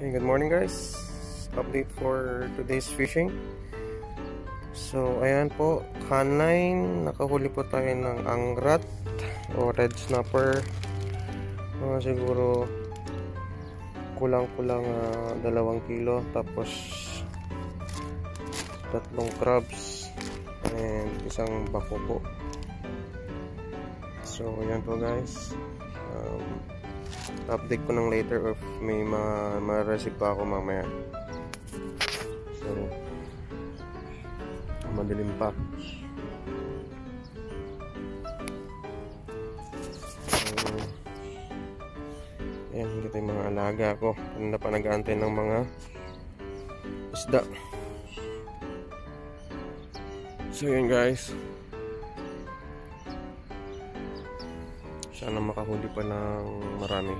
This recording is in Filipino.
Okay, good morning guys. Update for today's fishing. So, ayan po, canine. Nakahuli po tayo ng angrat o red snapper. Mga siguro kulang-kulang uh, dalawang kilo. Tapos tatlong crabs and isang bako po. So, ayan po guys. Um, update ko ng later if may ma-receive pa ako mamaya. So madilim pa. So yan dito yung mga alaga ko. Kanina pa nag-aantay ng mga isda. So yun guys sana makahuli pa ng marami